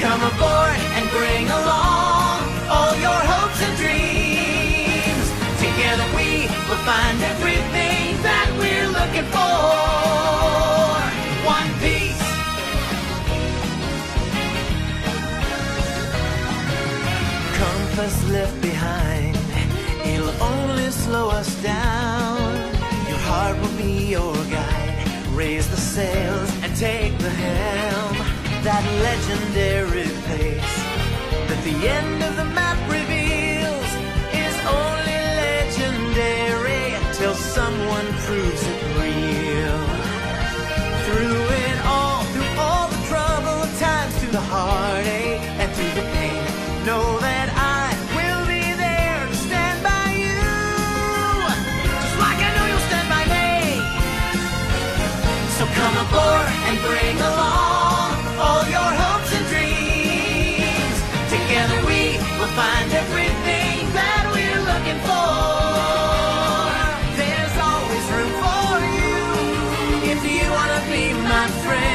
Come aboard and bring along all your hopes and dreams. Together we will find everything that we're looking for. One piece. Compass left behind, it'll only slow us down. Your heart will be your guide. Raise the sails and take the helm. That legendary place that the end of the map reveals is only legendary until someone proves it real. Through it all, through all the trouble times, through the heartache and through the pain, know that I will be there to stand by you, just like I know you'll stand by me. So come aboard and bring along Together we will find everything that we're looking for. There's always room for you if you wanna be my friend.